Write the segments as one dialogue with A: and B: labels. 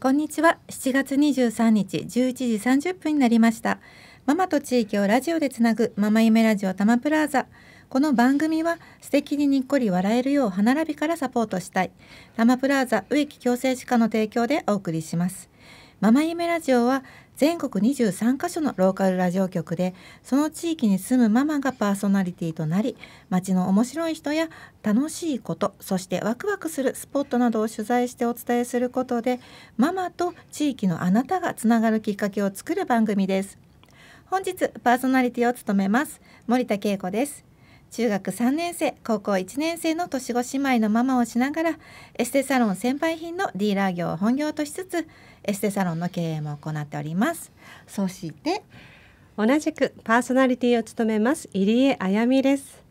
A: こんにちは。7月23日11時30分になりました。ママと地域をラジオでつなぐママ夢ラジオタマプラー。ザこの番組は素敵ににっこり笑えるよう歯並びからサポートしたいタマプラーザ植木矯正歯科の提供でお送りします。ママ夢ラジオは全国23カ所のローカルラジオ局でその地域に住むママがパーソナリティとなり街の面白い人や楽しいことそしてワクワクするスポットなどを取材してお伝えすることでママと地域のあなたがつながるきっかけを作る番組です。本日パーソナリティを務めます森田恵子です。中学3年生高校1年生の年子姉妹のママをしながらエステサロン先輩品のディーラー業を本業としつつエステサロンの経営も行っておりますそして
B: 同じくパーソナリティを務めます入江あやみです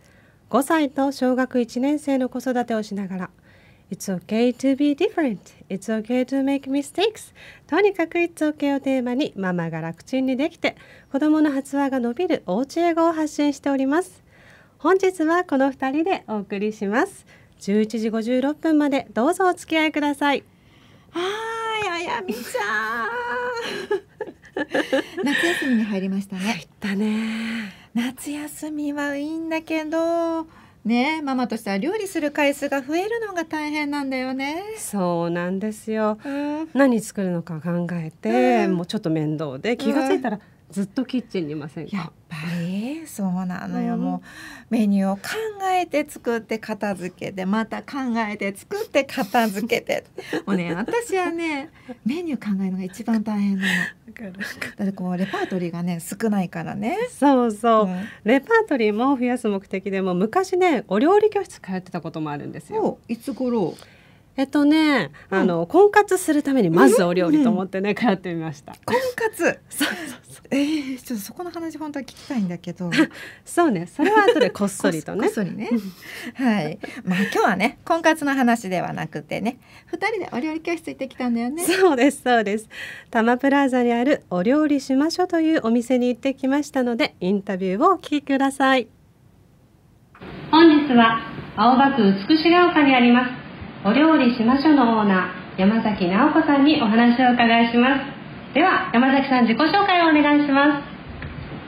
B: 5歳と小学1年生の子育てをしながら It's okay to be different. It's okay to make mistakes. とにかく It's okay をテーマにママが楽ちんにできて子供の発話が伸びるおうち英語を発信しております本日はこの2人でお送りします。11時56分までどうぞお付き合いください。
A: はいあやみちゃん。夏休みに入りましたね。
B: だね。
A: 夏休みはいいんだけどねママとしては料理する回数が増えるのが大変なんだよね。
B: そうなんですよ。
A: うん。
B: 何作るのか考えて、
A: うん。
B: もうちょっと面倒で気がついたらずっとキッチンにいませんか？
A: りそうなのよ、
B: うん。
A: もうメニューを考えて作って片付けてまた考えて作って片付けて。もうね私はねメニュー考えるのが一番大変なの。だってこうレパートリーがね少ないからね。
B: そうそう、
A: うん。
B: レパートリーも増やす目的でも昔ねお料理教室通ってたこともあるんですよ。
A: おいつ頃？
B: えっとねあの、婚活するためにまずお料理と思ってね、通ってみました。
A: 婚活？
B: そうそうそう。
A: えー、ちょっとそこの話本当は聞きたいんだけど。
B: そうね。それは後でこっそりとね。
A: こっそりね。はい。まあ今日はね婚活の話ではなくてね二人でお料理教室行ってきたんだよね。
B: そうですそうです。タマプラーザにあるお料理しましょうというお店に行ってきましたのでインタビューをお聞きください。本日は青葉区美しが丘にありますお料理しましょうのオーナー山崎直子さんにお話をお伺いします。では山崎さん自己紹介をお願いします。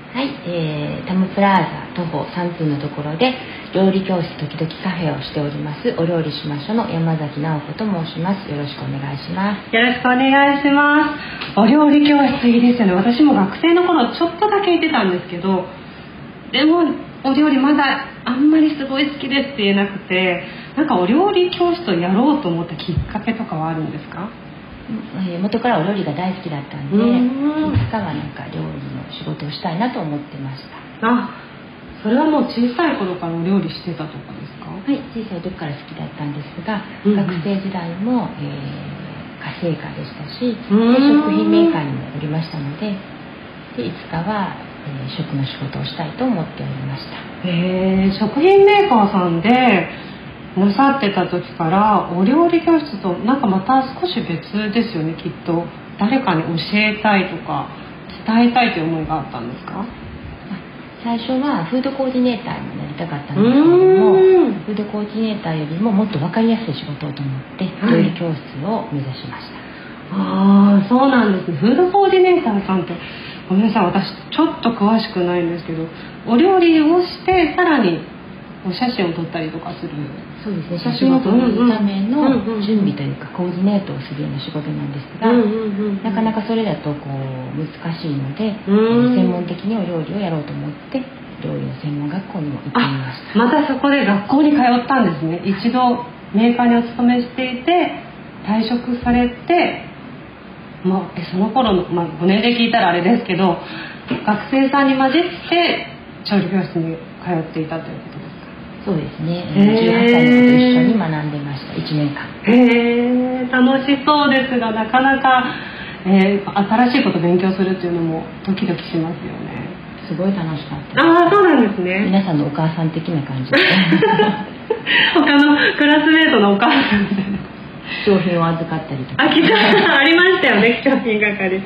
C: はい、えー、タムプラーザ徒歩3分のところで料理教室時々カフェをしております。お料理しましょうの山崎直子と申します。よろしくお願いします。
B: よろしくお願いします。お料理教室いいですよね。私も学生の頃ちょっとだけ行ってたんですけどでもお料理まだあんまりすごい好きですって言えなくてなんかお料理教室をやろうと思ったきっかけとかはあるんですか？
C: えー元からお料理が大好きだったんで
B: うん。
C: いつかはなんか料理の仕事をしたいなと思ってました。
B: あそれはもう小さい頃からお料理してたとかですか？
C: はい小さい時から好きだったんですが、学生時代も、えー家政科でしたし、食品メーカーにもおりましたのででいつかは、えー食の仕事をしたいと思っておりました。
B: へえ食品メーカーさんでなさってた時からお料理教室となんかまた少し別ですよねきっと。誰かに教えたいとか伝えたいという思いがあったんですか？
C: 最初はフードコーディネーターになりたかったんですけれども
B: うん。
C: フードコーディネーターよりももっと分かりやすい仕事をと思って
B: はい。
C: 料理教室を目指しました、
B: ああそうなんですね。フードコーディネーターさんってごめんなさい私ちょっと詳しくないんですけどお料理をしてさらにお写真を撮ったりとかする
C: そうですね。写真を撮るための準備というかコーディネートをするような仕事なんですが、なかなかそれだとこう難しいので、
B: うん。
C: 専門的にお料理をやろうと思って料理の専門学校にも行ってみまし
B: あまたそこで学校に通ったんですね。一度メーカーにお勤めしていて退職されて、まあ、えその頃の、まあ、5年で聞いたらあれですけど学生さんに混じって調理教室に通っていたということで。す
C: そうですね。
B: へー。
C: 18歳の子と一緒に学んでました。1年間。
B: へえ楽しそうですがなかなか、えー新しいことを勉強するっていうのもドキドキしますよね。
C: すごい楽しかった。
B: ああそうなんですね。
C: 皆さんのお母さん的な感じで。
B: 他のクラスメートのお母さんみたいな
C: 商品を預かったりとか。
B: あ、来た、ありましたよね、貴重品係。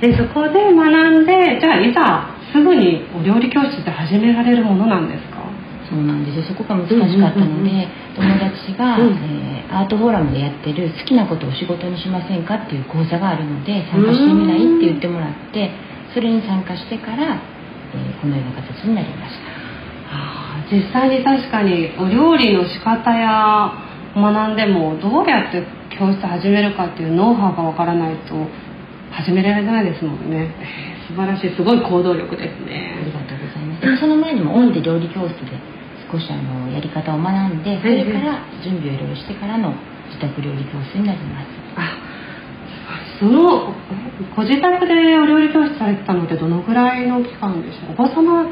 B: で、そこで学んで、じゃあいざ、すぐにお料理教室って始められるものなんですか？
C: そうなんですよ。そこが難しかったので、友達が、
B: うん。
C: えーアートフォーラムでやってる好きなことを仕事にしませんかっていう講座があるので参加してみないって言ってもらってそれに参加してから、えーこのような形になりました。
B: あー実際に確かにお料理の仕方や学んでもどうやって教室始めるかっていうノウハウがわからないと始められないですもんね。えー素晴らしい。すごい行動力です
C: あり
B: ね
C: がとうございます。その前にもオンで料理教室で少しあのやり方を学んでそれから準備をいろいろしてからの自宅料理教室になります。
B: あそのご自宅でお料理教室されてたのってどのぐらいの期間でした？お子様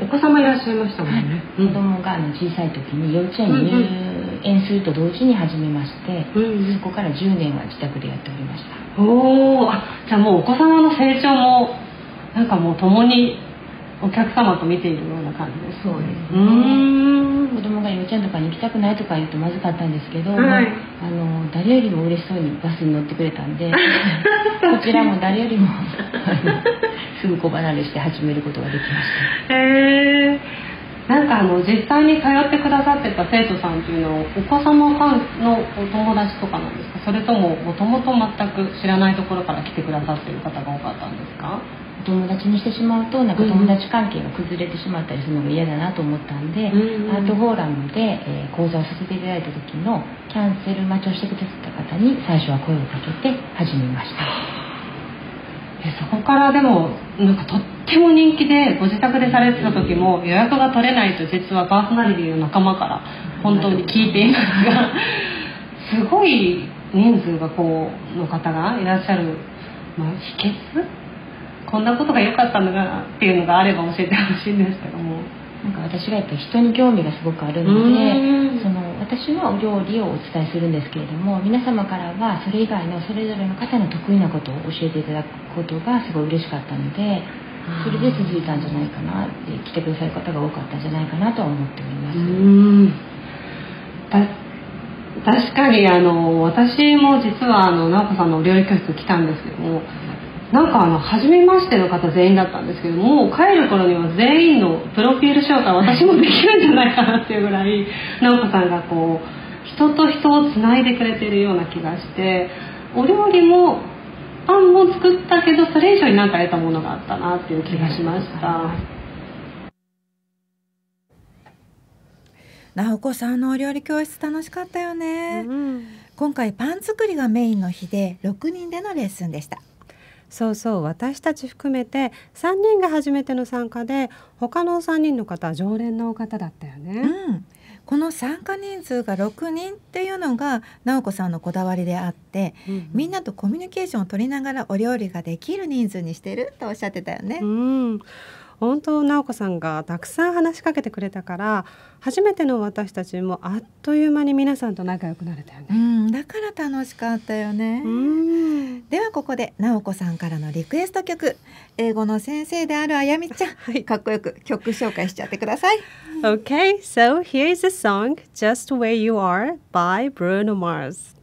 B: お子様いらっしゃいましたもんね、
C: 子供があの小さい時に幼稚園に入園すると同時に始めまして、
B: うんうん。
C: そこから10年は自宅でやっておりました。
B: おおあじゃあもうお子様の成長もなんかもう共にお客様と見ているような感じです。
C: そうです子供が幼稚園とかに行きたくないとか言うとまずかったんですけど、
B: はい。
C: あの誰よりも嬉しそうにバスに乗ってくれたんで こちらも誰よりも すぐ子離れして始めることができました。
B: へえなんかあの実際に通ってくださってた生徒さんっていうのはお子様関のお友達とかなんですか？それとももともと全く知らないところから来てくださっている方が多かったんですか？
C: お友達にしてしまうとなんか友達関係が崩れてしまったりするのが嫌だなと思ったんで、
B: うんうん
C: アートフォーラムで、えー講座をさせていただいた時のキャンセル待ちをしてくださった方に最初は声をかけて始めました。
B: えそこからでもなんかとっても人気でご自宅でされてた時も予約が取れないと実はパーソナリティの仲間から本当に聞いていますが すごい人数がこうの方がいらっしゃる、まあ、秘訣こんなことが良かったのがっていうのがあれば教えてほしいんですけども。
C: なんか私がやっぱり人に興味がすごくあるの
B: うん
C: でその私はお料理をお伝えするんですけれども皆様からはそれ以外のそれぞれの方の得意なことを教えていただくことがすごい嬉しかったのでそれで続いたんじゃないかなって来てくださる方が多かったんじゃないかなとは思っております。
B: 確かにあの私も実はあの直子さんのお料理教室来たんですけどもなんかあの初めましての方全員だったんですけどもう帰る頃には全員のプロフィール紹介私もできるんじゃないかなっていうぐらい直子さんがこう人と人をつないでくれてるような気がしてお料理もパンも作ったけどそれ以上になんか得たものがあったなっていう気がしました。
A: 直子さんのお料理教室楽しかったよね、
B: うん。
A: 今回パン作りがメインの日で6人でのレッスンでした
B: そうそう私たち含めて3人が初めての参加で他の3人の方は常連の方だったよ
A: う
B: ね。
A: んこの参加人数が6人っていうのが直子さんのこだわりであってみんなとコミュニケーションを取りながらお料理ができる人数にしてるとおっしゃってたよね
B: う。ん本当直子さんがたくさん話しかけてくれたから初めての私たちもあっという間に皆さんと仲良くなれたよ
A: う
B: ね。
A: ん、だから楽しかったよね。
B: うん
A: ではここで直子さんからのリクエスト曲英語の先生であるあやみちゃん、
B: はい
A: かっこよく曲紹介しちゃってください
B: Okay, so here's the song Just Where You Are by Bruno Mars.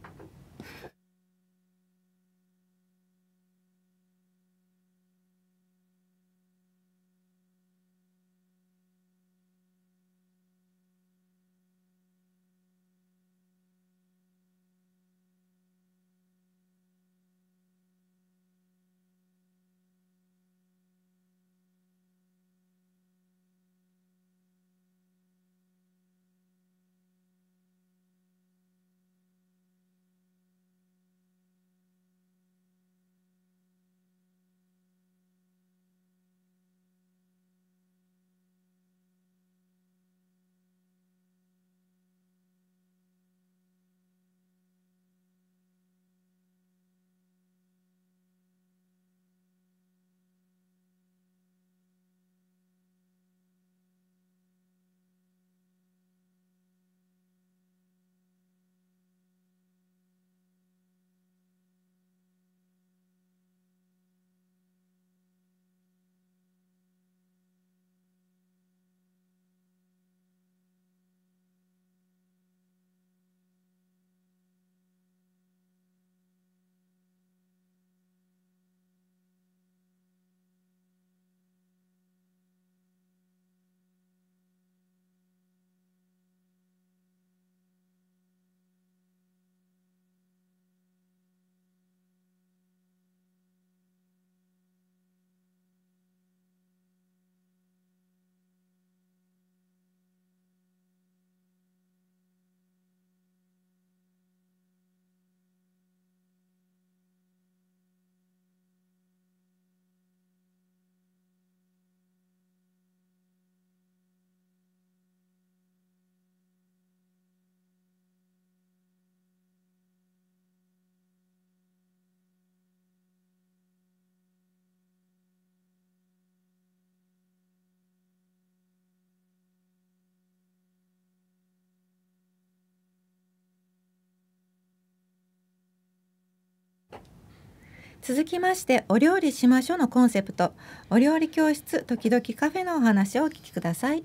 A: 続きましてお料理しましょうのコンセプト。お料理教室時々カフェのお話をお聞きください。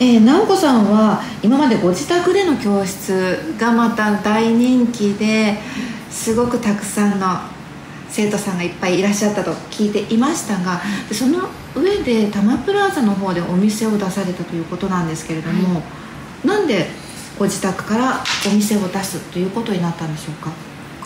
A: えー、直子さんは今までご自宅での教室がまた大人気ですごくたくさんの生徒さんがいっぱいいらっしゃったと聞いていましたがその上で多摩プラザの方でお店を出されたということなんですけれども、はい、なんでご自宅からお店を出すということになったんでしょうか？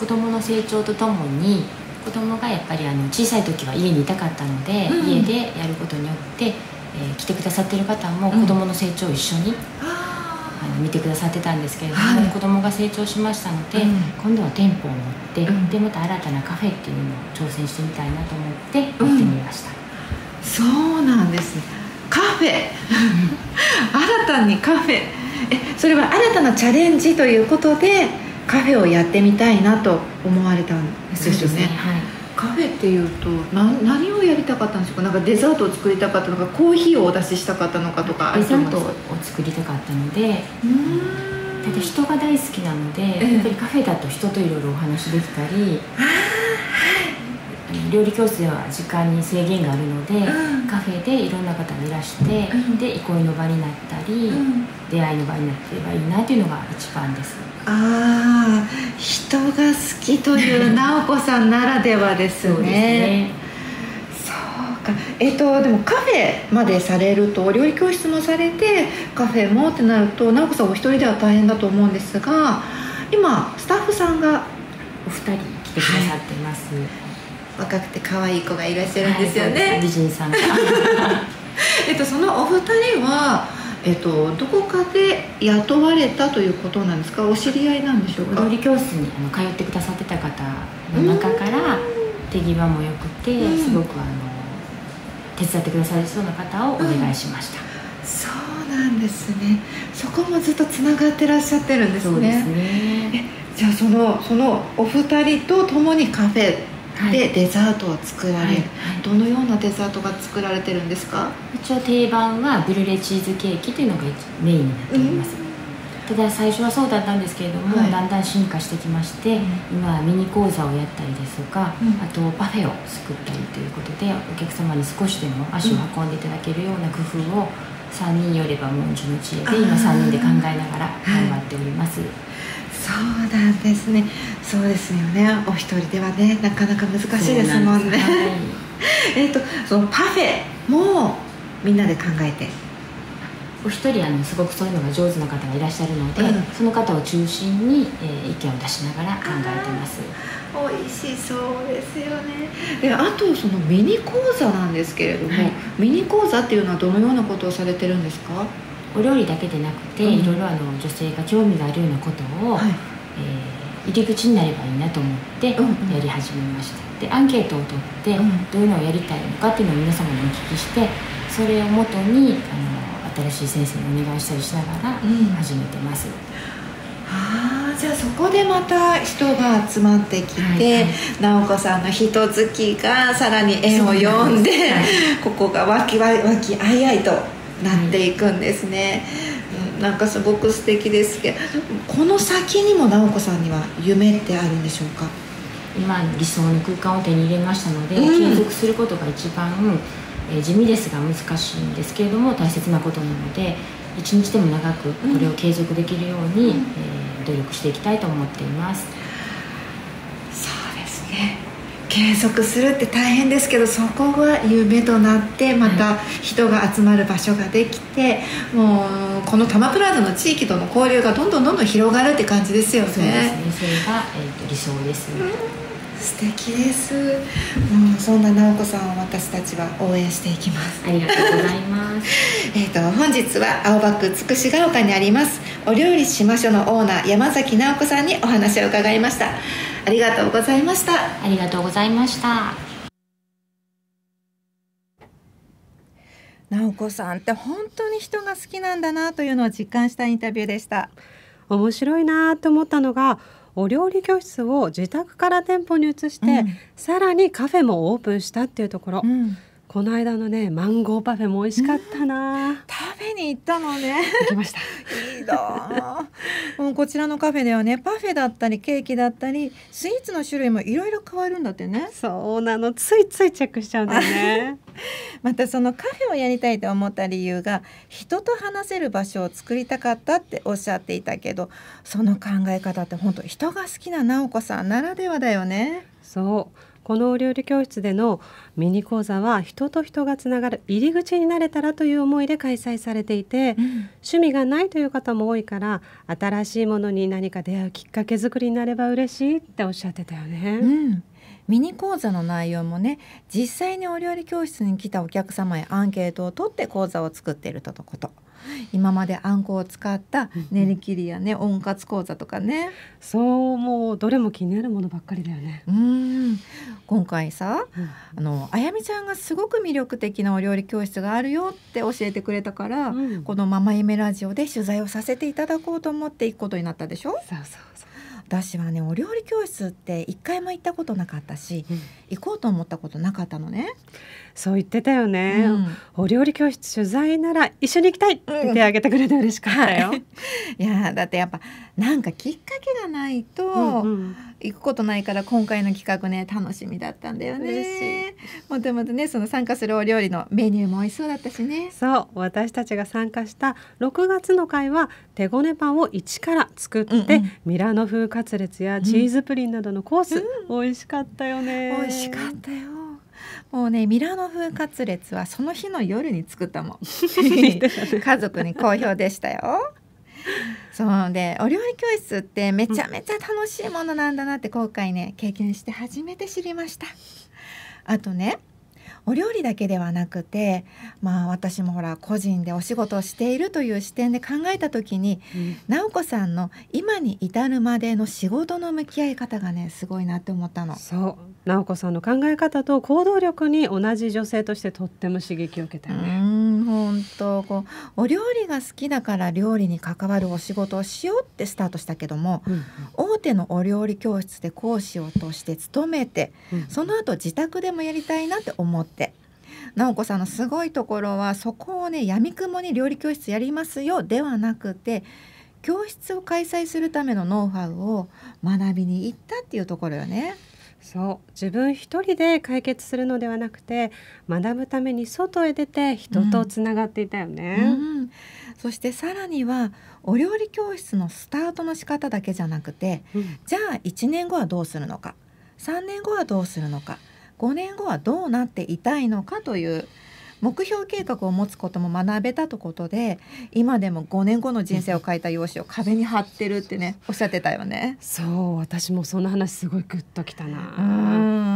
C: 子どもの成長とともに子供がやっぱりあの小さい時は家にいたかったので、うん、家でやることによってえー、来てくださってる方も子どもの成長を一緒に、うん、あの見てくださってたんですけれども、はい、子どもが成長しましたので、うん、今度は店舗を持って、うん、でまた新たなカフェっていうのを挑戦してみたいなと思ってやってみました、
A: そうなんですね。カフェ。新たにカフェ。えそれは新たなチャレンジということでカフェをやってみたいなと思われたんですよね、ね、はい。カフェっていうとな何をやりたかったんでしょうか？なんかデザートを作りたかったのかコーヒーをお出ししたかったのかとか
C: デザートを作りたかったのでただ人が大好きなので、やっぱりカフェだと人といろいろお話できたり料理教室では時間に制限があるので、うん、カフェでいろんな方がいらして、うん、で憩いの場になったり、うん、出会いの場になってればいいなというのが一番です
A: ああ人が好きという直子さんならではですね。そうですね。そうか。えっ、とでもカフェまでされると料理教室もされてカフェもってなると直子さんお一人では大変だと思うんですが今スタッフさんが
C: お二人来てくださってます、はい。
A: 若くて可愛い子がいらっしゃるんですよね、はい、
C: 美人さん
A: えっとそのお二人はえっと、どこかで雇われたということなんですか？お知り合いなんでしょうか？
C: 料理教室にあの通ってくださってた方の中から手際もよくて、すごくあの手伝ってくださりそうな方をお願いしました、うん、
A: そうなんですね。そこもずっとつながってらっしゃってるんですね。そうですね。じゃあそのそのお二人と共にカフェでデザートを作られる、はい。はい、どのようなデザートが作られてるんですか？
C: 一応定番はブルレチーズケーキというのがメインになっております、うん、ただ最初はそうだったんですけれども、はい、だんだん進化してきまして、うん、今はミニ講座をやったりですとか、うん、あとパフェを作ったりということでお客様に少しでも足を運んでいただけるような工夫を3人よれば文殊の知恵で今3人で考えながら頑張っております、
A: そうなんですね。そうですよね。お一人ではねなかなか難しいですもんね、はい、えっとそのパフェもみんなで考えて。
C: お一人あのすごくそういうのが上手な方がいらっしゃるので、うん、その方を中心に、えー、意見を出しながら考えてます。
A: 美味しそうですよね。であとそのミニ講座なんですけれども、はい、ミニ講座っていうのはどのようなことをされてるんですか？
C: お料理だけでなくて、うん、いろいろあの女性が興味があるようなことを、はい、えー、入り口になればいいなと思ってやり始めました、うんうん、でアンケートを取って、どういうのをやりたいのかっていうのを皆様にお聞きしてそれをもとにあの新しい先生にお願いしたりしながら始めてます、
A: あじゃあそこでまた人が集まってきて、はいはい、直子さんの人好きがさらに縁を読んで、はい、ここがわきわきあいあいとなっていくんですね、うん、なんかすごく素敵ですけどこの先にも直子さんには夢ってあるんでしょうか？
C: 今理想の空間を手に入れましたので、うん、継続することが一番、えー、地味ですが難しいんですけれども大切なことなので一日でも長くこれを継続できるように、うん、えー、努力していきたいと思っています。
A: そうですね継続するって大変ですけどそこが夢となってまた人が集まる場所ができて、もうこの多摩プラザの地域との交流がどんどんどんどん広がるって感じですよね。
C: そうですね。それが、えーと、理想です、うん。
A: 素敵です。もうそんな直子さんを私たちは応援していきます。
C: ありがとうございます。
A: えっと本日は青葉区つくしが丘にありますお料理しましょのオーナー山崎直子さんにお話を伺いましたありがとうございました。
C: ありがとうございました。
A: 直子さんって本当に人が好きなんだなというのを実感したインタビューでした。
B: 面白いなと思ったのがお料理教室を自宅から店舗に移して、うん、さらにカフェもオープンしたっていうところ、うん、この間のねマンゴーパフェも美味しかったな、
A: 食べに行ったのね。
B: 行きました。
A: いいな。もうこちらのカフェではねパフェだったりケーキだったりスイーツの種類もいろいろ変わるんだってね。
B: そうなの。ついついチェックしちゃうんだよね。
A: またそのカフェをやりたいと思った理由が人と話せる場所を作りたかったっておっしゃっていたけどその考え方って本当人が好きな直子さんならではだよね。
B: そうこのお料理教室でのミニ講座は人と人がつながる入り口になれたらという思いで開催されていて、趣味がないという方も多いから新しいものに何か出会うきっかけ作りになれば嬉しいっておっしゃってたよね。
A: うん。ミニ講座の内容もね実際にお料理教室に来たお客様へアンケートを取って講座を作っているとのこと今まであんこを使った練り切りやね温活講座とかね。
B: そうもうどれも気になるものばっかりだよね。
A: うん。今回さあのあやみちゃんがすごく魅力的なお料理教室があるよって教えてくれたから、
B: うん。
A: この「ママ夢ラジオ」で取材をさせていただこうと思って行くことになったでしょ？
B: そうそうそう。
A: 私はねお料理教室って一回も行ったことなかったし行こうと思ったことなかったのね。
B: そう言ってたよね、
A: うん。
B: お料理教室取材なら一緒に行きたいって手挙げてくれて嬉しかったよ。
A: い。やだってやっぱなんかきっかけがないと、
B: うんうん
A: 行くことないから今回の企画ね楽しみだったんだよ
B: 嬉
A: ね。もともとねその参加するお料理のメニューも美味しそうだったしね。
B: そう私たちが参加した6月の会は手ごねパンを一から作って、
A: うんうん
B: ミラノ風カツレツやチーズプリンなどのコース、美味しかったよね
A: 美味しかったよ。もうねミラノ風カツレツはその日の夜に作ったもん。家族に好評でしたよ。そうでお料理教室ってめちゃめちゃ楽しいものなんだなって今回ね経験して初めて知りました。あとねお料理だけではなくてまあ私もほら個人でお仕事をしているという視点で考えた時に
B: うん
A: 直子さんの今に至るまでの仕事の向き合い方がねすごいなって思ったの。
B: そう直子さんの考え方と行動力に同じ女性としてとっても刺激を受けた
A: う
B: よね。
A: ん本当こうお料理が好きだから料理に関わるお仕事をしようってスタートしたけども
B: うん
A: 大手のお料理教室で講師をとして勤めて
B: うん
A: その後自宅でもやりたいなって思って直子さんのすごいところはそこをねやみくもに料理教室やりますよではなくて教室を開催するためのノウハウを学びに行ったっていうところよね。
B: そう自分一人で解決するのではなくて学ぶために外へ出て人とつながっていたよね。
A: うん、そしてさらにはお料理教室のスタートの仕方だけじゃなくて
B: うん。
A: じゃあ1年後はどうするのか3年後はどうするのか5年後はどうなっていたいのかという目標計画を持つことも学べたということで今でも5年後の人生を書いた用紙を壁に貼ってるってねおっしゃってたよね。
B: そう私もその話すごいグッときた
A: う
B: な。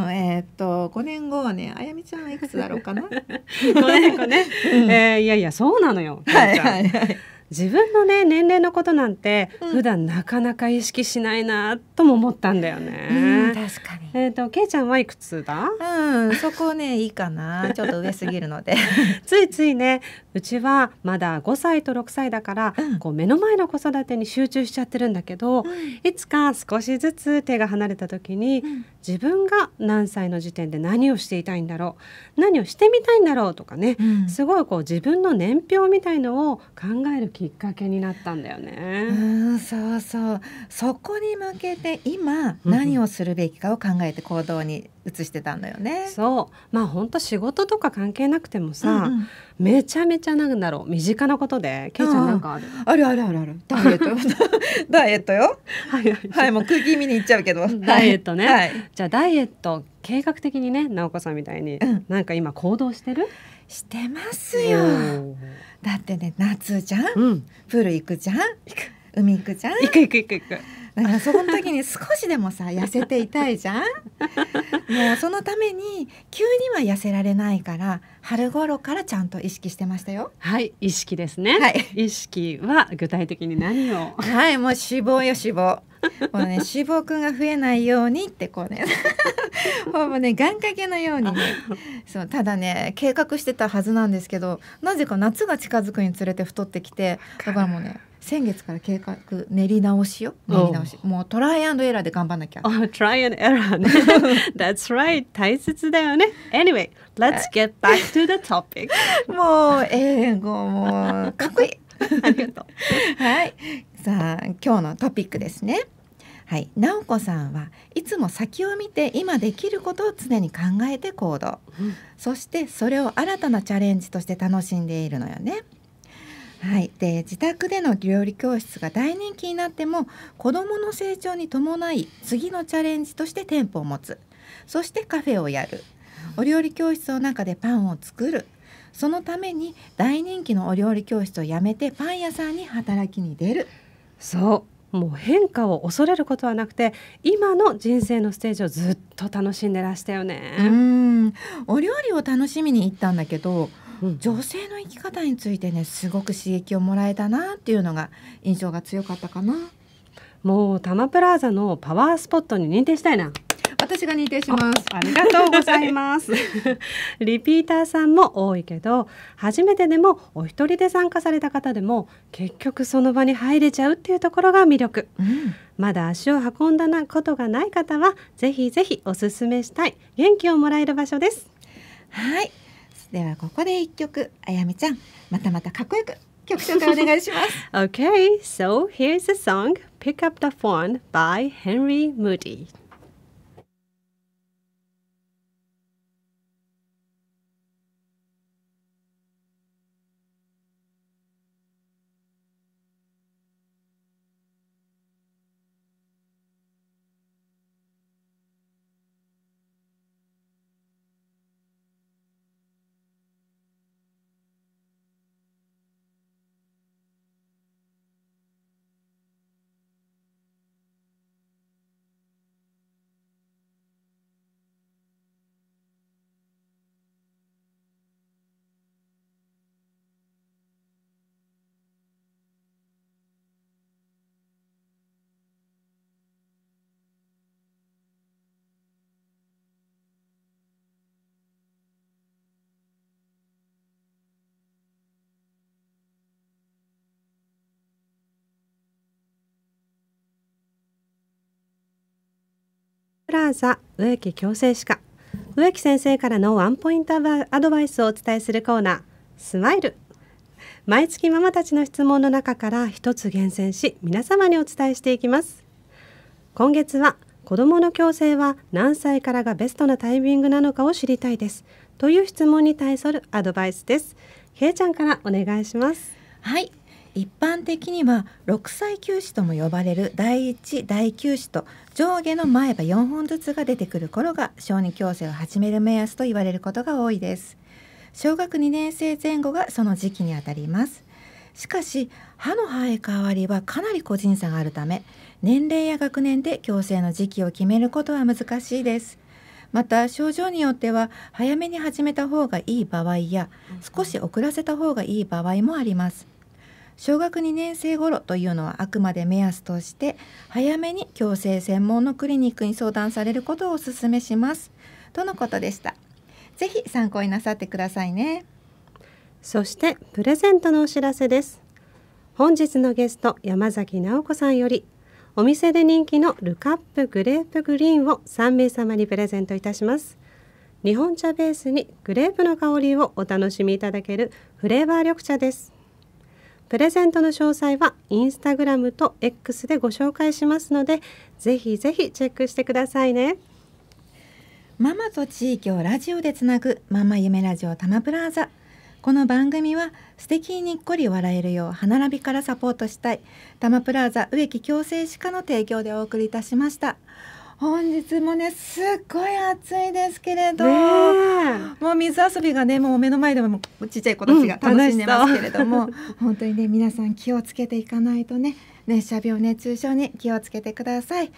A: んえーっと5年後はねあやみちゃんはいくつだろうかな？
B: ごめんごめんね、
A: うん
B: えーいやいやそうなのよ。
A: はいはいはい。
B: 自分のね年齢のことなんて
A: うん
B: 普段なかなか意識しないなとも思ったんだよ
A: うん
B: ね。
A: 確かに。
B: えっ、とけいちゃんはいくつだ？
A: うん、そこねいいかな。ちょっと上すぎるので。
B: ついついねうちはまだ5歳と6歳だから、
A: うん
B: こう目の前の子育てに集中しちゃってるんだけど、いつか少しずつ手が離れた時に、
A: うん
B: 自分が何歳の時点で何をしていたいんだろう何をしてみたいんだろうとかね、
A: うん
B: すごいこう自分の年表みたいのを考えるきっかけになったんだよ
A: う
B: ね。
A: ん、そうそう。そこに向けて今
B: うん
A: 何をするべきかを考えて行動に移してたんだよね。
B: そうまあ本当仕事とか関係なくてもさ、
A: うんうん
B: めちゃめちゃなんだろう身近なことでけいちゃんなんかある、
A: あるあるあるある。ダイエットよ。ダイエットよ。
B: はいはい
A: はい、もう空気見に行っちゃうけど。
B: ダイエットね
A: はい。
B: じゃあダイエット計画的にね直子さんみたいに、
A: うん
B: なんか今行動してる？
A: してますよ。だってね、夏じゃん。
B: うん
A: プール行くじゃん。海行くじゃん。
B: 行く行く行く行く
A: だからその時に少しでもさ痩せていたいじゃん？もうそのために急には痩せられないから春頃からちゃんと意識してましたよ。
B: はい意識ですね、
A: はい。
B: 意識は具体的に何を？
A: はいもう脂肪よ脂肪。このね 脂肪くんが増えないようにってこうね ほぼね願掛けのようにね。そうただね計画してたはずなんですけどなぜか夏が近づくにつれて太ってきてだからもうね先月から計画練り直しよ。練り直し。もうトライアンドエラーで頑張んなきゃ。
B: Oh, try and error ね。That's right 大切だよね。Anyway let's get back to the topic.
A: もう英語もうかっこいい。
B: ありがとう。
A: はい。さあ今日のトピックですね。はい、直子さんはいつも先を見て今できることを常に考えて行動、
B: うん
A: そしてそれを新たなチャレンジとして楽しんでいるのよね。はい、で自宅での料理教室が大人気になっても子どもの成長に伴い次のチャレンジとして店舗を持つ。そしてカフェをやる。お料理教室の中でパンを作る。そのために大人気のお料理教室を辞めてパン屋さんに働きに出る。
B: そう。もう変化を恐れることはなくて今の人生のステージをずっと楽しんでらしたよ
A: う
B: ね、
A: ん。お料理を楽しみに行ったんだけど
B: うん
A: 女性の生き方についてねすごく刺激をもらえたなっていうのが印象が強かったかな
B: もうタマプラーザのパワースポットに認定したいな
A: 私が認定します
B: ありがとうございます。リピーターさんも多いけど、初めてでもお一人で参加された方でも結局その場に入れちゃうっていうところが魅力。
A: うん
B: まだ足を運んだなことがない方はぜひぜひおすすめしたい元気をもらえる場所です。
A: はいではここで一曲あやみちゃんまたまたかっこよく曲紹介お願いします
B: Okay, so here's the song Pick Up the Phone by Henry Moody. ラザ植木矯正歯科。植木先生からのワンポイントアドバイスをお伝えするコーナースマイル。毎月ママたちの質問の中から一つ厳選し皆様にお伝えしていきます。今月は子どもの矯正は何歳からがベストなタイミングなのかを知りたいです。という質問に対するアドバイスです。けいちゃんからお願いします。
A: はい。一般的には6歳臼歯とも呼ばれる第1第9歯と上下の前歯4本ずつが出てくる頃が小児矯正を始める目安と言われることが多いです。小学2年生前後がその時期にあたります。しかし歯の生え変わりはかなり個人差があるため年齢や学年で矯正の時期を決めることは難しいです。また症状によっては早めに始めた方がいい場合や少し遅らせた方がいい場合もあります。小学2年生頃というのはあくまで目安として早めに矯正専門のクリニックに相談されることをお勧めします。とのことでした。ぜひ参考になさってくださいね。
B: そしてプレゼントのお知らせです。本日のゲスト山崎直子さんよりお店で人気のルカップグレープグリーンを3名様にプレゼントいたします。日本茶ベースにグレープの香りをお楽しみいただけるフレーバー緑茶です。プレゼントの詳細はインスタグラムと X でご紹介しますのでぜひぜひチェックしてくださいね。
A: ママと地域をラジオでつなぐママ夢ラジオタマプラーザ。この番組は素敵ににっこり笑えるよう歯並びからサポートしたいタマプラーザ植木矯正歯科の提供でお送りいたしました。本日もねすっごい暑いですけれど、
B: ね
A: もう水遊びがねもう目の前でもちっちゃい子たちが
B: うん
A: 楽しんでますけれども、本当にね皆さん気をつけていかないとね熱射病熱中症に気をつけてください。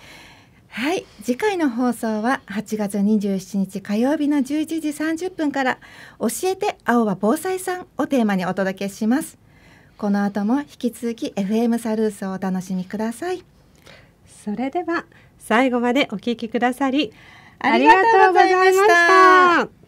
A: はい次回の放送は8月27日火曜日の11時30分から教えて青は防災さんをテーマにお届けします。この後も引き続き FM サルースをお楽しみください。
B: それでは最後までお聞きくださりありがとうございました。